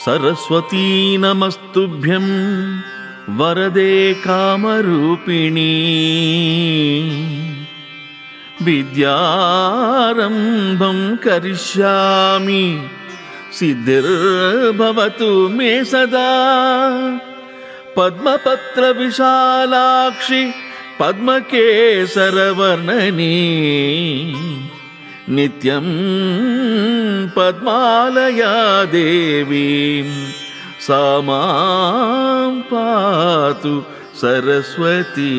सरस्वती नमस्तुभ्यं वरदे कामरूपिणी। विद्यारम्भं करिष्यामि। सिद्धिर्भवतु मे सदा। पद्मपत्रविशालाक्षि पद्मकेसरवर्णनी नित्यं पद्मालया देवीं सा मां पातु सरस्वती।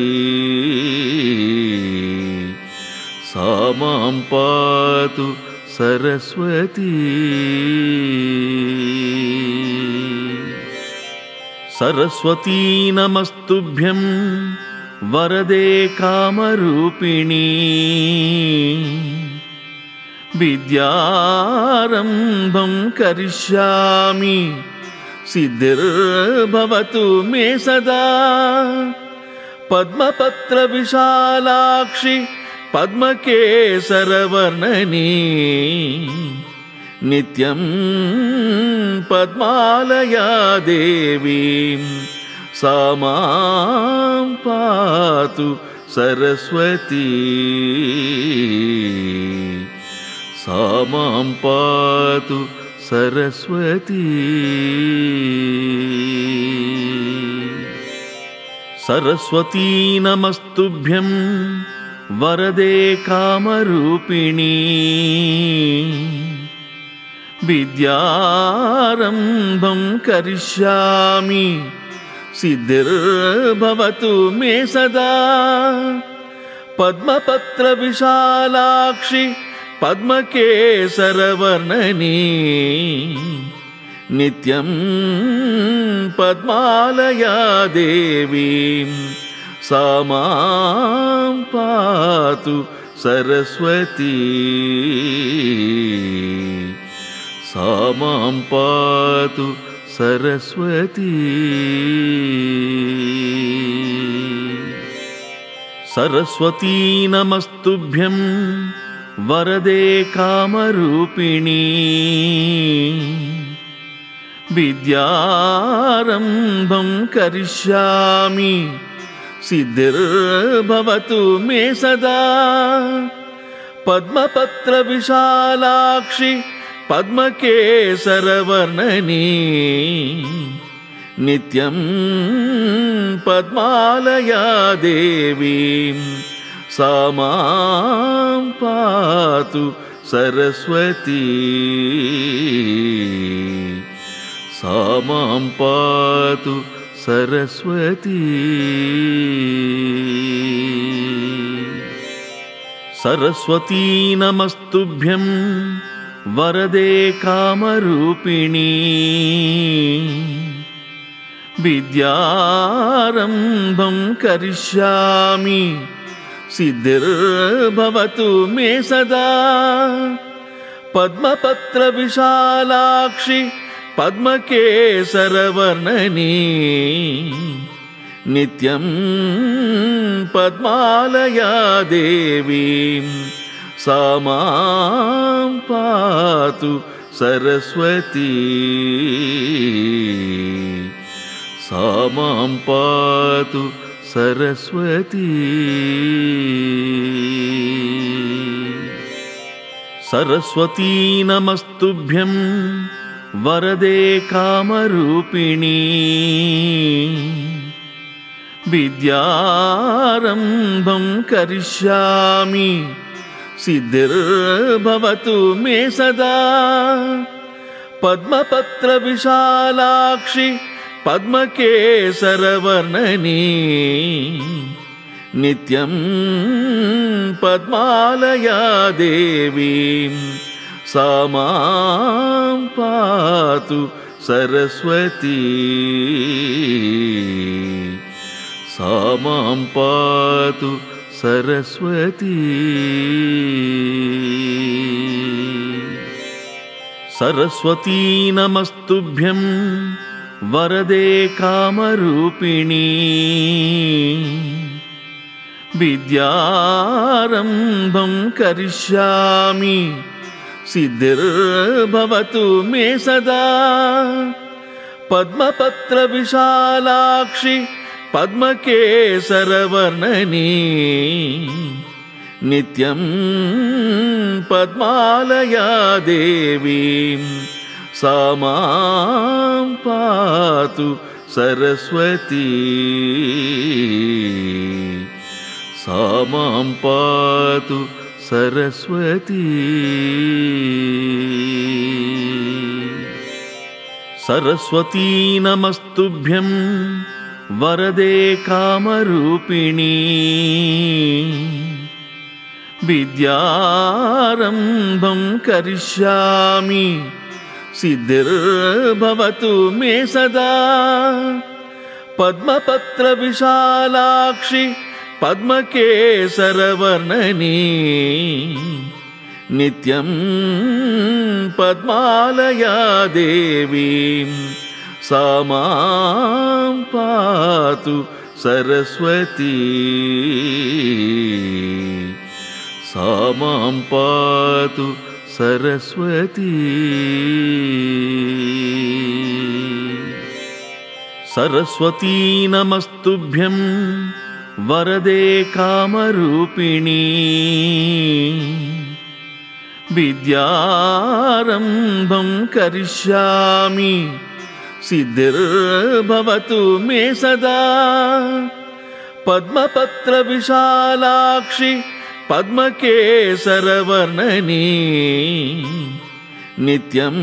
सा मां पातु सरस्वती। सरस्वती नमस्तुभ्यं वरदे कामरूपिणी विद्यारम्भं करिष्यामि। सिद्धिर्भवतु मे सदा। पद्मपत्रविशालाक्षि पद्मकेसरवर्णनी। नित्यं पद्मालया देवीं। सा मां पातु सरस्वती सा मां पातु सरस्वती। सरस्वती नमस्तुभ्यं वरदे कामरूपिणी। विद्यारम्भं करिष्यामि सिद्धिर्भवतु मे सदा। पद्मपत्रविशालाक्षि पद्मकेसरवर्णनी नित्यं पद्मालया देवीं सा मां पातु सरस्वती। सा मां पातु सरस्वती। सरस्वती नमस्तुभ्यं वरदे कामरूपिणी। विद्यारम्भं करिष्यामि। सिद्धिर्भवतु मे सदा। पद्मपत्रविशालाक्षि पद्मकेसरवर्णनी। नित्यं पद्मालया देवीं सा मां पातु सरस्वती। सा मां पातु सरस्वती। सरस्वती नमस्तुभ्यं वरदे कामरूपिणी। विद्यारम्भं करिष्यामि सिद्धिर्भवतु मे सदा। पद्मपत्रविशालाक्षि पद्मकेसरवर्णनी। नित्यं पद्मालया देवीं। सा मां पातु सरस्वती। सा मां पातु सरस्वती। सरस्वती नमस्तुभ्यं वरदे कामरूपिणी। विद्यारम्भं करिष्यामि। सिद्धिर्भवतु मे सदा। पद्मपत्रविशालाक्षि पद्मकेसरवर्णनी। नित्यं पद्मालया देवीं सा मां पातु सरस्वती। सा मां पातु सरस्वती। सरस्वती नमस्तुभ्यं वरदे कामरूपिणी। विद्यारम्भं करिष्यामि। सिद्धिर्भवतु मे सदा। पद्मपत्रविशालाक्षि पद्मकेसरवर्णनी। नित्यं पद्मालया देवीं सा मां पातु सरस्वती सा मां पातु सरस्वती सरस्वती नमस्तुभ्यं वरदे कामरूपिणी विद्यारम्भं करिष्यामि सिद्धिर्भवतु मे सदा। पद्मपत्रविशालाक्षि पद्मकेसरवर्णनी। नित्यं पद्मालया देवीं। सा मां पातु सरस्वती। सा मां पातु सरस्वती। सरस्वती नमस्तुभ्यं वरदे कामरूपिणी। विद्यारम्भं करिष्यामि। सिद्धिर्भवतु मे सदा। पद्मपत्रविशालाक्षि पद्मकेसरवर्णनी। नित्यं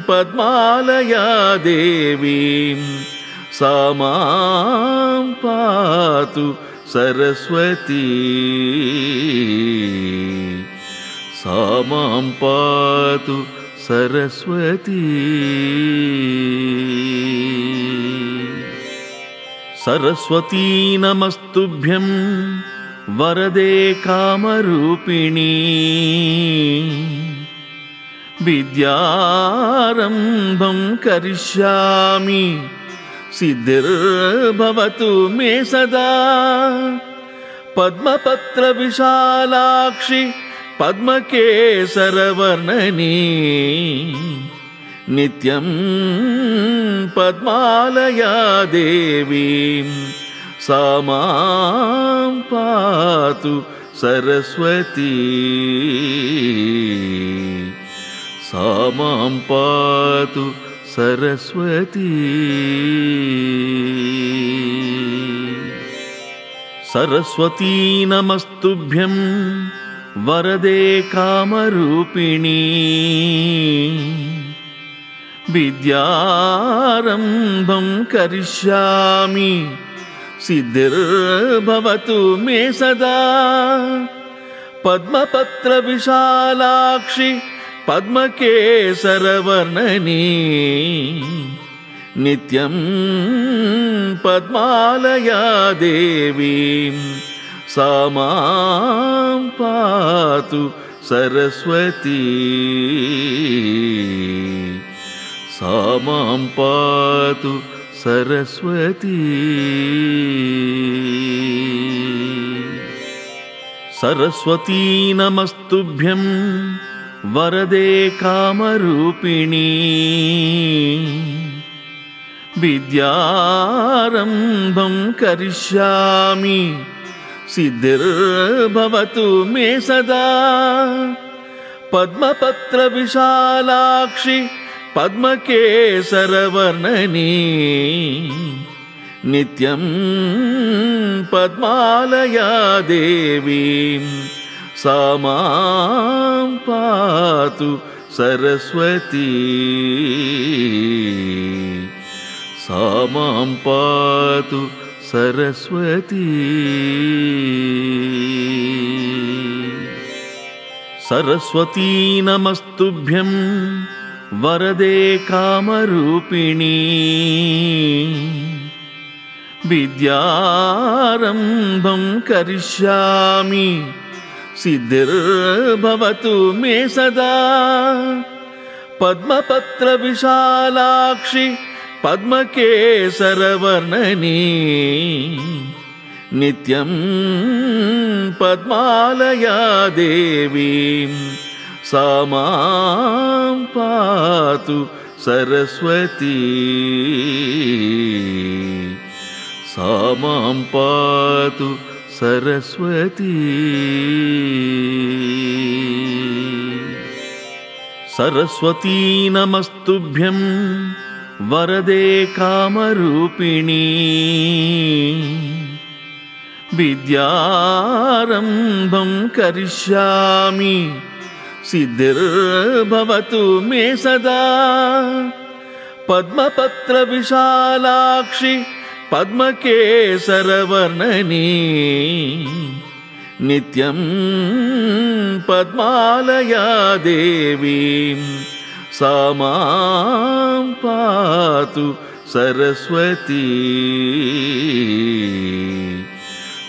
पद्मालया देवीं। सा मां पातु सरस्वती। सा मां पातु सरस्वती। सरस्वती नमस्तुभ्यं वरदे कामरूपिणी। विद्यारम्भं करिष्यामि। सिद्धिर्भवतु मे सदा। पद्मपत्रविशालाक्षि पद्मकेसरवर्णनी। नित्यं पद्मालया देवीं सा मां पातु सरस्वती। सा मां पातु सरस्वती। सरस्वती नमस्तुभ्यं वरदे कामरूपिणी। विद्यारम्भं करिष्यामि सिद्धिर्भवतु मे सदा। पद्मपत्रविशालाक्षि पद्मकेसरवर्णनी। नित्यं पद्मालया देवीं सा मां पातु सरस्वती। सा मां पातु सरस्वती। सरस्वती नमस्तुभ्यं वरदे कामरूपिणी। विद्यारम्भं करिष्यामि। सिद्धिर्भवतु मे सदा। पद्मपत्रविशालाक्षि पद्मकेसरवर्णनी। नित्यं पद्मालया देवीं सा मां पातु सरस्वती। सा मां पातु सरस्वती। सरस्वती नमस्तुभ्यं वरदे कामरूपिणी। विद्यारम्भं करिष्यामि। सिद्धिर्भवतु मे सदा। पद्मपत्रविशालाक्षि पद्मकेसरवर्णनी। नित्यं पद्मालया देवीं सा मां पातु सरस्वती। सा मां पातु सरस्वती। सरस्वती नमस्तुभ्यं वरदे कामरूपिणी। विद्यारम्भं करिष्यामि सिद्धिर्भवतु मे सदा। पद्मपत्रविशालाक्षि पद्मकेसरवर्णनी। नित्यं पद्मालया देवीं। सा मां पातु सरस्वती।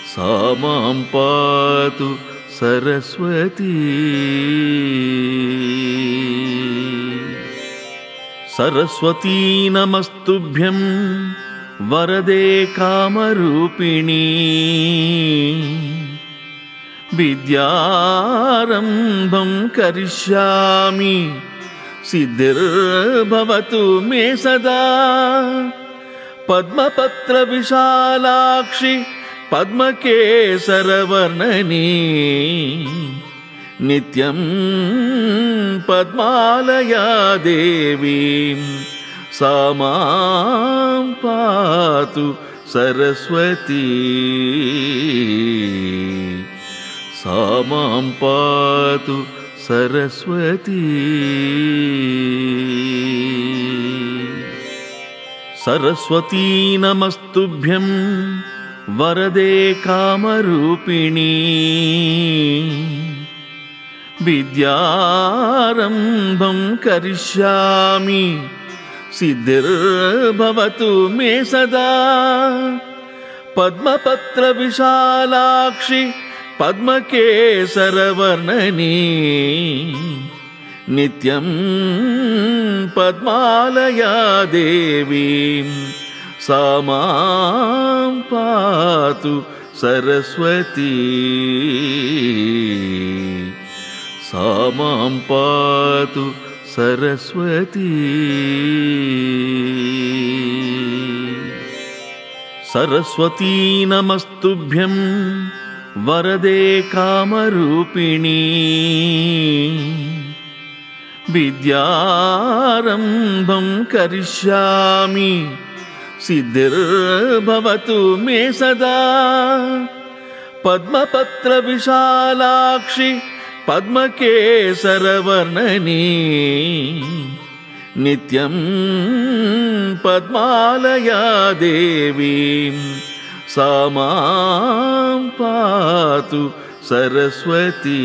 सा मां पातु सरस्वती। सरस्वती नमस्तुभ्यं वरदे कामरूपिणी। विद्यारम्भं करिष्यामि। सिद्धिर्भवतु मे सदा। पद्मपत्रविशालाक्षि पद्मकेसरवर्णनी। नित्यं पद्मालया देवीं। सा मां पातु सरस्वती। सा मां पातु सरस्वती। सरस्वती नमस्तुभ्यं वरदे कामरूपिणी। विद्यारम्भं करिष्यामि। सिद्धिर्भवतु मे सदा। पद्मपत्रविशालाक्षि पद्मकेसरवर्णनी। नित्यं पद्मालया देवीं सा मां पातु सरस्वती। सा मां पातु सरस्वती। सरस्वती नमस्तुभ्यं वरदे कामरूपिणी। विद्यारम्भं करिष्यामि सिद्धिर्भवतु मे सदा। पद्मपत्रविशालाक्षि पद्मकेसरवर्णनी नित्यं पद्मालया देवीं सा मां पातु सरस्वती।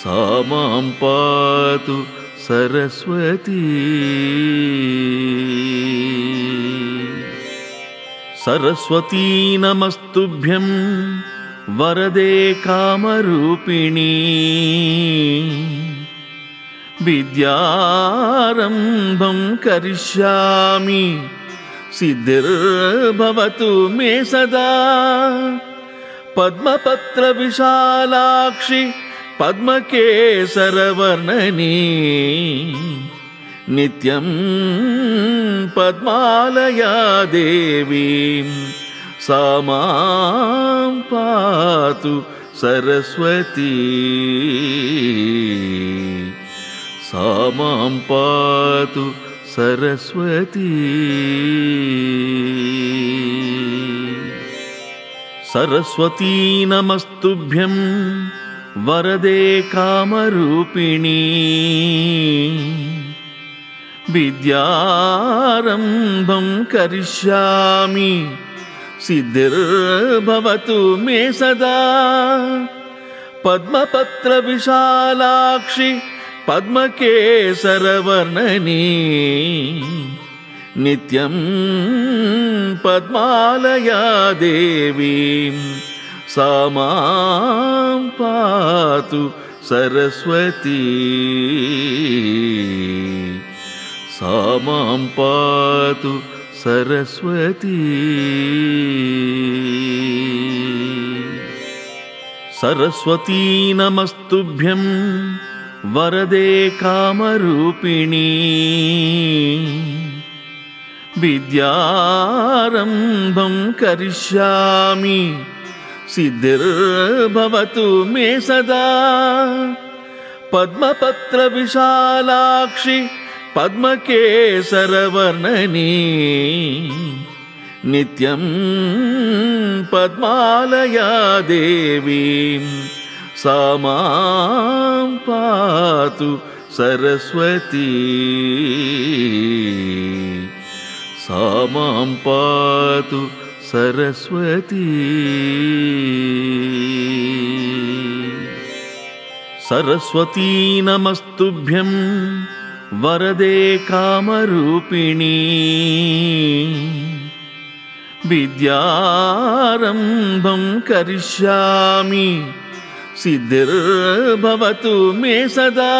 सा मां पातु सरस्वती। सरस्वती नमस्तुभ्यं वरदे कामरूपिणी। विद्यारम्भं करिष्यामि। सिद्धिर्भवतु मे सदा। पद्मपत्रविशालाक्षि पद्मकेसरवर्णनी नित्यं पद्मालया देवीं सा मां पातु सरस्वती। सा मां पातु सरस्वती। सरस्वती नमस्तुभ्यं वरदे कामरूपिणी। विद्यारम्भं करिष्यामि। सिद्धिर्भवतु मे सदा। पद्मपत्रविशालाक्षि पद्मकेसरवर्णनी। नित्यं पद्मालया देवीं सा मां पातु सरस्वती। सा मां पातु सरस्वती। सरस्वती नमस्तुभ्यं वरदे कामरूपिणी। विद्यारम्भं करिष्यामि सिद्धिर्भवतु मे सदा। पद्मपत्रविशालाक्षि पद्मकेसरवर्णनी। नित्यं पद्मालया देवीं। सा मां पातु सरस्वती। सा मां पातु सरस्वती। सरस्वती नमस्तुभ्यं वरदे कामरूपिणी। विद्यारम्भं करिष्यामि। सिद्धिर्भवतु मे सदा।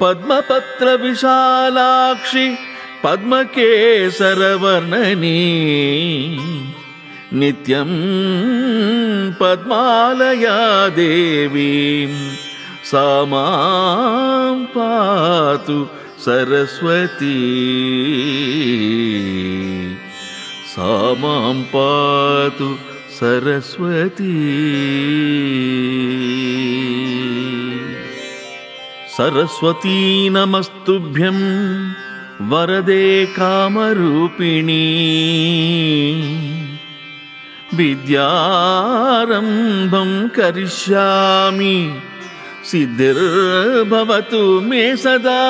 पद्मपत्रविशालाक्षि पद्मकेसरवर्णनी। नित्यं पद्मालया देवीं सा मां पातु सरस्वती। सा मां पातु सरस्वती। सरस्वती नमस्तुभ्यं वरदे कामरूपिणी। विद्यारम्भं करिष्यामि। सिद्धिर्भवतु मे सदा।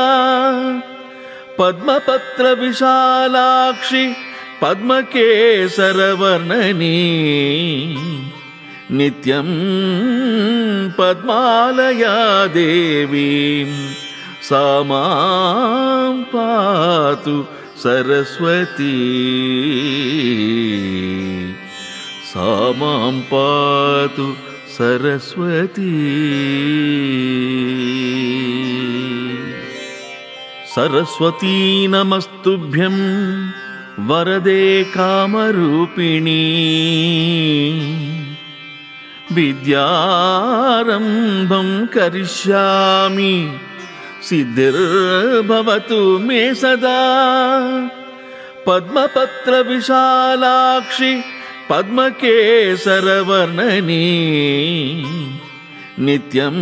पद्मपत्रविशालाक्षि पद्मकेसरवर्णनी। नित्यं पद्मालया देवीं सा मां पातु सरस्वती सा मां पातु सरस्वती सरस्वती नमस्तुभ्यं वरदे कामरूपिणी विद्यारम्भं करिष्यामि सिद्धिर्भवतु मे सदा। पद्मपत्रविशालाक्षि पद्मकेसरवर्णनी। नित्यं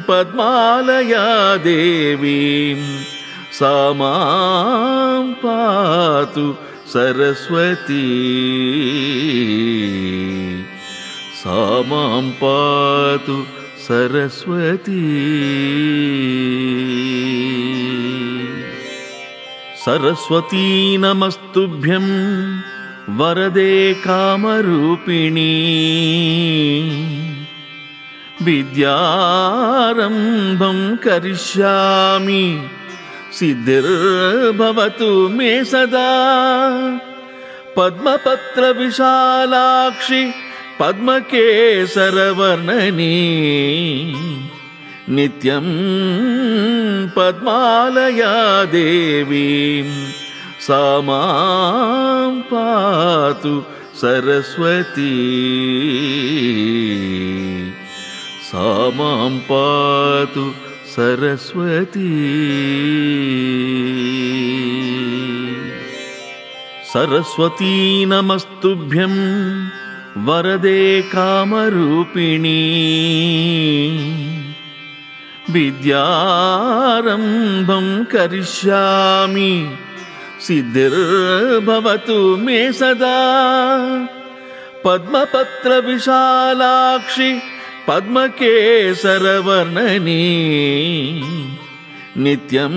पद्मालया देवीं। सा मां पातु सरस्वती। सा मां पातु सरस्वती। सरस्वती नमस्तुभ्यं वरदे कामरूपिणी। विद्यारम्भं करिष्यामि। सिद्धिर्भवतु मे सदा। पद्मपत्रविशालाक्षि पद्मकेसरवर्णनी नित्यं पद्मालया देवीं सा मां पातु सरस्वती। सा मां पातु सरस्वती। सरस्वती नमस्तुभ्यं वरदे कामरूपिणी। विद्यारम्भं करिष्यामि। सिद्धिर्भवतु मे सदा। पद्मपत्रविशालाक्षि पद्मकेसरवर्णनी। नित्यं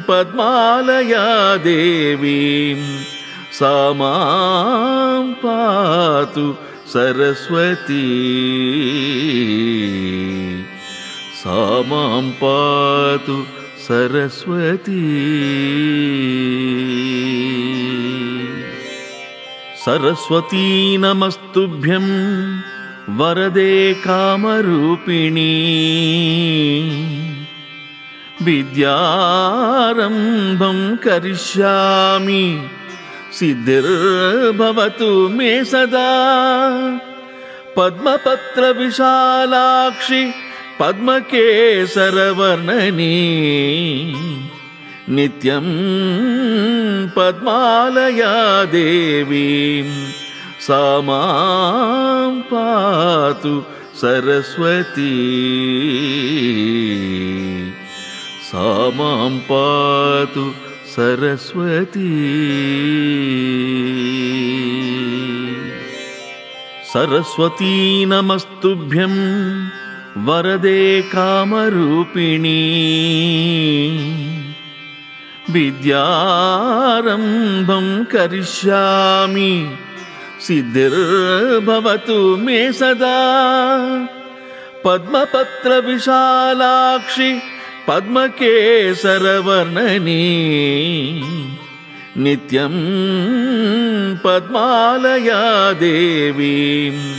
पद्मालया देवीं सा मां पातु सरस्वती। सा मां पातु सरस्वती। सरस्वती नमस्तुभ्यं वरदे कामरूपिणी। विद्यारम्भं करिष्यामि सिद्धिर्भवतु मे सदा। पद्मपत्रविशालाक्षि पद्मकेसरवर्णनी। नित्यं पद्मालया देवीं सा मां पातु सरस्वती। सा मां पातु सरस्वती। सरस्वती नमस्तुभ्यं वरदे कामरूपिणी। विद्यारम्भं करिष्यामि। सिद्धिर्भवतु मे सदा। पद्मपत्रविशालाक्षि पद्मकेसरवर्णनी। नित्यं पद्मालया देवीं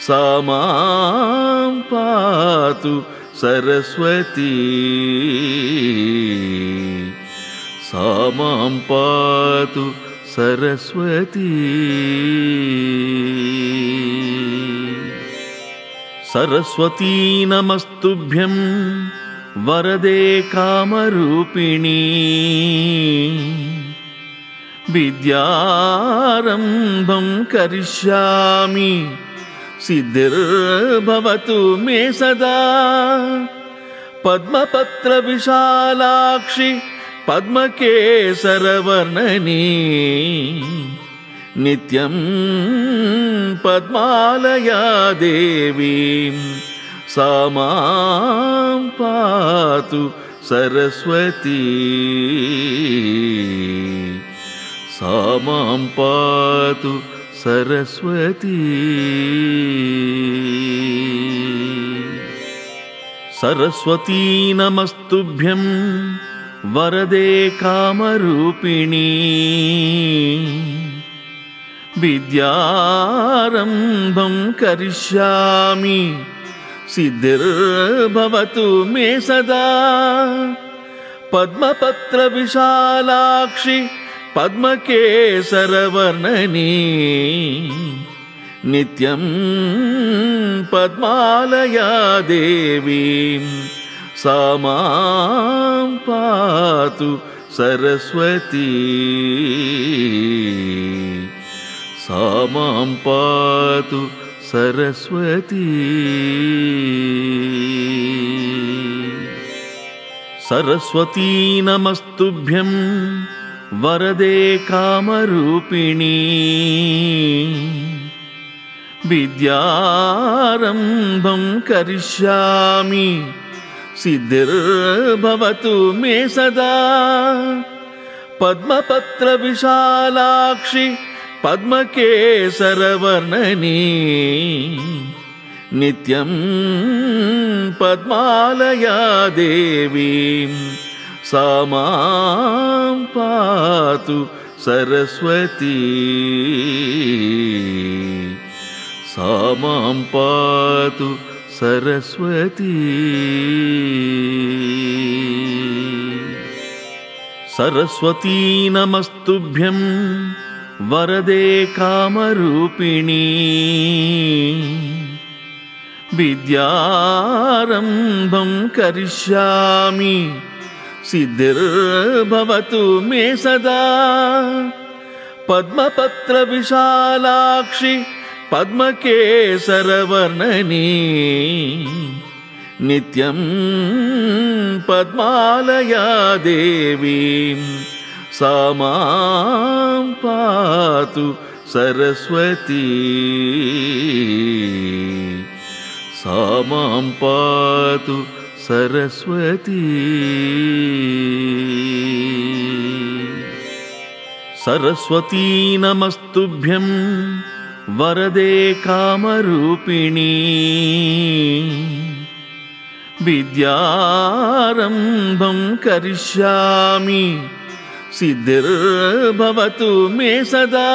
सा मां पातु सरस्वती। सा मां पातु सरस्वती। सरस्वती नमस्तुभ्यं वरदे कामरूपिणी। विद्यारम्भं करिष्यामि। सिद्धिर्भवतु मे सदा। पद्मपत्रविशालाक्षि पद्मकेसरवर्णनी। नित्यं पद्मालया देवीं सा मां पातु सरस्वती। सा मां पातु सरस्वती। सरस्वती नमस्तुभ्यं वरदे कामरूपिणी। विद्यारम्भं करिष्यामि सिद्धिर्भवतु मे सदा। पद्मपत्रविशालाक्षि पद्मकेसरवर्णनी। नित्यं पद्मालया देवीं। सा मां पातु सरस्वती। सा मां पातु सरस्वती। सरस्वती नमस्तुभ्यं वरदे कामरूपिणी। विद्यारम्भं करिष्यामि। सिद्धिर्भवतु मे सदा। पद्मपत्रविशालाक्षि पद्मकेसरवर्णनी। नित्यं पद्मालया देवीं। सा मां पातु सरस्वती। सा मां पातु सरस्वती। सरस्वती नमस्तुभ्यं वरदे कामरूपिणी। विद्यारम्भं करिष्यामि। सिद्धिर्भवतु मे सदा। पद्मपत्रविशालाक्षि पद्मकेसरवर्णनी। नित्यं पद्मालया देवीं सा मां पातु सरस्वती। सा मां पातु सरस्वती। सरस्वती नमस्तुभ्यं वरदे कामरूपिणी। विद्यारम्भं करिष्यामि सिद्धिर्भवतु मे सदा।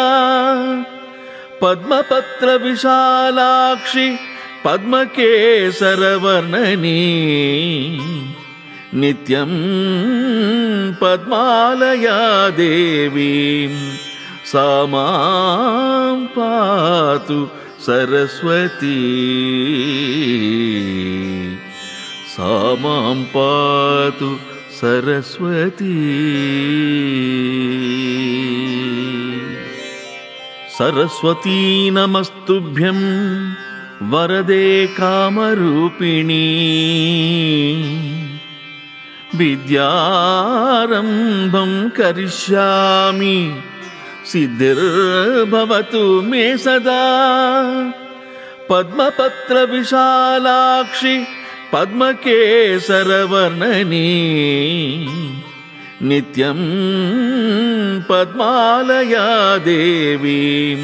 पद्मपत्रविशालाक्षि पद्मकेसरवर्णनी। नित्यं पद्मालया देवीं। सा मां पातु सरस्वती। सा मां पातु सरस्वती। सरस्वती नमस्तुभ्यं वरदे कामरूपिणी। विद्यारम्भं करिष्यामि। सिद्धिर्भवतु मे सदा। पद्मपत्रविशालाक्षि पद्मकेसरवर्णनी नित्यं पद्मालया देवीं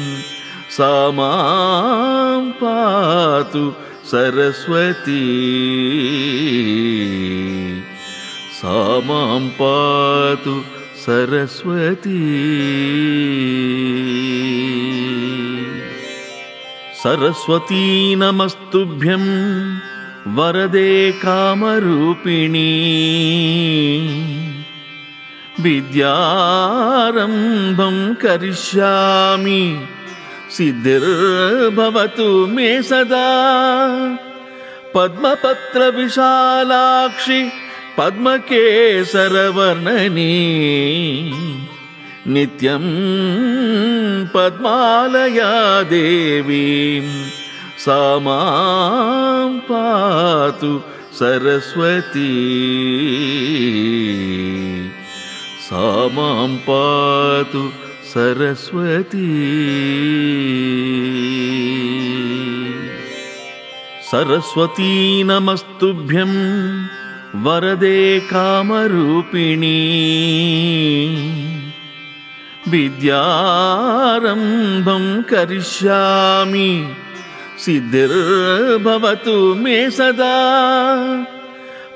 सा मां पातु सरस्वती। सा मां पातु सरस्वती। सरस्वती नमस्तुभ्यं वरदे कामरूपिणी। विद्यारम्भं करिष्यामि। सिद्धिर्भवतु मे सदा। पद्मपत्रविशालाक्षि पद्मकेसरवर्णनी। नित्यं पद्मालया देवीं सा मां पातु सरस्वती। सा मां पातु सरस्वती। सरस्वती नमस्तुभ्यं वरदे कामरूपिणी। विद्यारम्भं करिष्यामि सिद्धिर्भवतु मे सदा।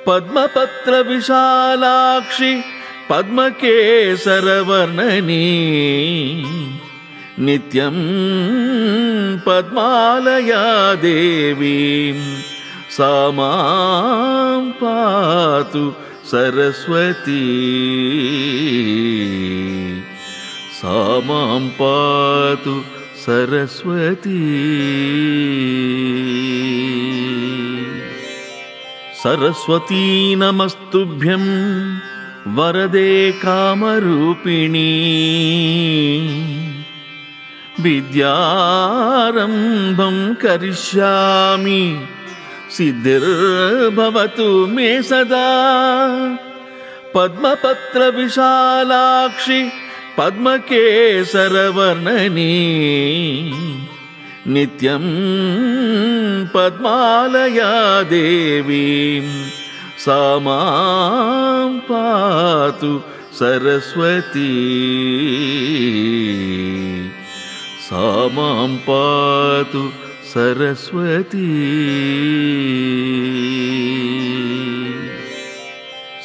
पद्मपत्रविशालाक्षि पद्मकेसरवर्णनी। नित्यं पद्मालया देवीं। सा मां पातु सरस्वती। सा मां पातु सरस्वती। सरस्वती नमस्तुभ्यं वरदे कामरूपिणी। विद्यारम्भं करिष्यामि। सिद्धिर्भवतु मे सदा। पद्मपत्रविशालाक्षि पद्मकेसरवर्णनी। नित्यं पद्मालया देवीं सा मां पातु सरस्वती। सा मां पातु सरस्वती।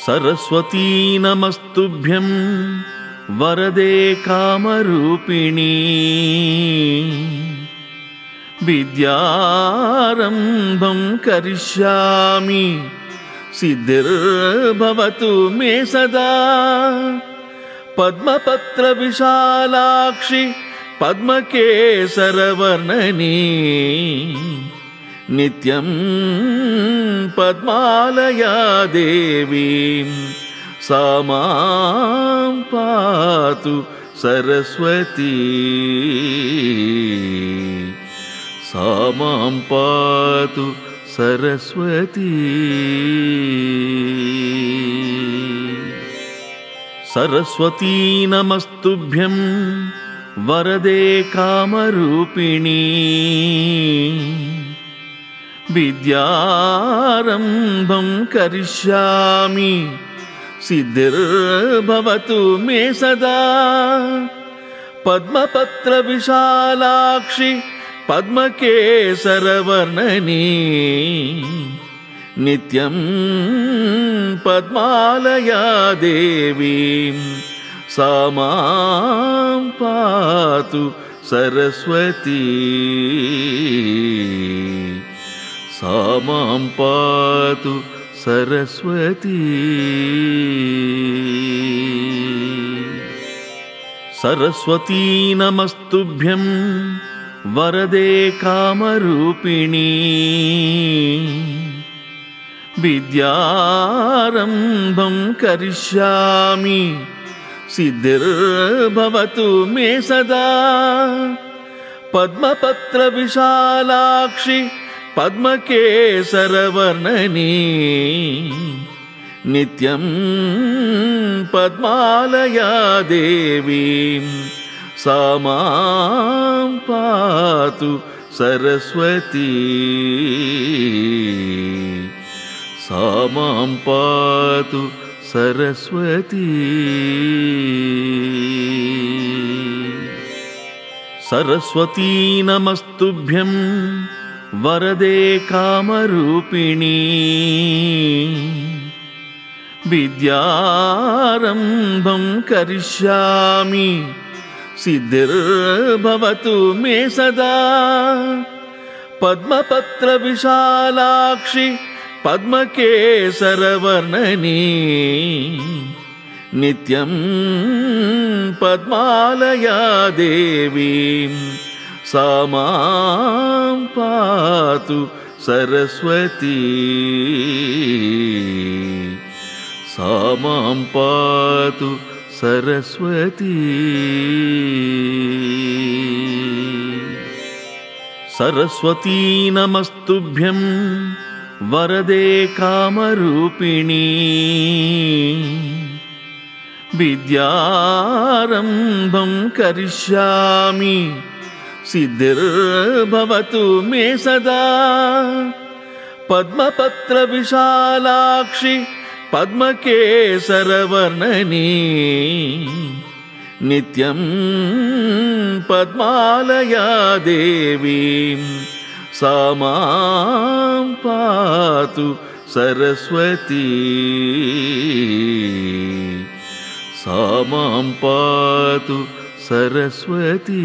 सरस्वती नमस्तुभ्यं वरदे कामरूपिणी। विद्यारम्भं करिष्यामि। सिद्धिर्भवतु मे सदा। पद्मपत्रविशालाक्षि पद्मकेसरवर्णनी। नित्यं पद्मालया देवीं सा मां पातु सरस्वती सा मां पातु सरस्वती सरस्वती नमस्तुभ्यं वरदे कामरूपिणी विद्यारम्भं करिष्यामि सिद्धिर्भवतु मे सदा। पद्मपत्रविशालाक्षि पद्मकेसरवर्णनी। नित्यं पद्मालया देवीं। सा मां पातु सरस्वती। सा मां पातु सरस्वती। सरस्वती नमस्तुभ्यं वरदे कामरूपिणी। विद्यारम्भं करिष्यामि। सिद्धिर्भवतु मे सदा। पद्मपत्रविशालाक्षि पद्मकेसरवर्णनी नित्यं पद्मालया देवीं सा मां पातु सरस्वती। सा मां पातु सरस्वती। सरस्वती नमस्तुभ्यं वरदे कामरूपिणी। विद्यारम्भं करिष्यामि। सिद्धिर्भवतु मे सदा। पद्मपत्रविशालाक्षि पद्मकेसरवर्णनी। नित्यं पद्मालया देवीं सा मां पातु सरस्वती। सा मां पातु सरस्वती। सरस्वती नमस्तुभ्यं वरदे कामरूपिणी। विद्यारम्भं करिष्यामि सिद्धिर्भवतु मे सदा। पद्मपत्रविशालाक्षि पद्मकेसरवर्णनी। नित्यं पद्मालया देवीं सा मां पातु सरस्वती। सा मां पातु सरस्वती